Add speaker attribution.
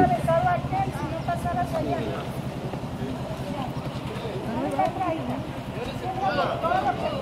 Speaker 1: atravesado aquel si no pasaras allá. No